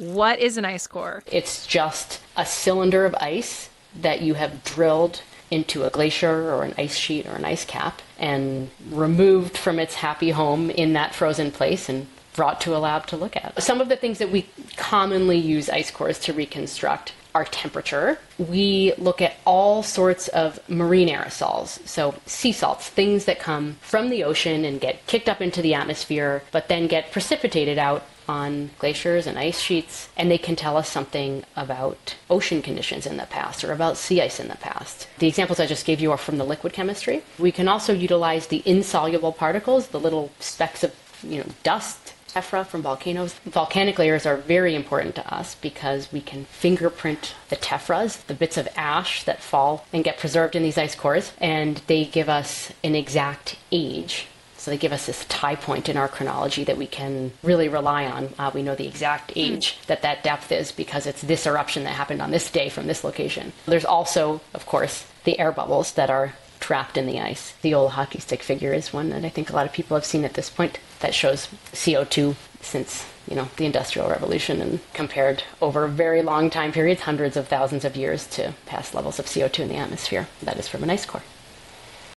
What is an ice core? It's just a cylinder of ice that you have drilled into a glacier or an ice sheet or an ice cap and removed from its happy home in that frozen place and brought to a lab to look at. Some of the things that we commonly use ice cores to reconstruct are temperature. We look at all sorts of marine aerosols, so sea salts, things that come from the ocean and get kicked up into the atmosphere, but then get precipitated out on glaciers and ice sheets, and they can tell us something about ocean conditions in the past or about sea ice in the past. The examples I just gave you are from the liquid chemistry. We can also utilize the insoluble particles, the little specks of you know dust tephra from volcanoes. Volcanic layers are very important to us because we can fingerprint the tephras, the bits of ash that fall and get preserved in these ice cores, and they give us an exact age. So they give us this tie point in our chronology that we can really rely on. Uh, we know the exact age that that depth is because it's this eruption that happened on this day from this location. There's also, of course, the air bubbles that are trapped in the ice. The old hockey stick figure is one that I think a lot of people have seen at this point that shows CO2 since you know the industrial revolution and compared over very long time periods hundreds of thousands of years to past levels of CO2 in the atmosphere that is from an ice core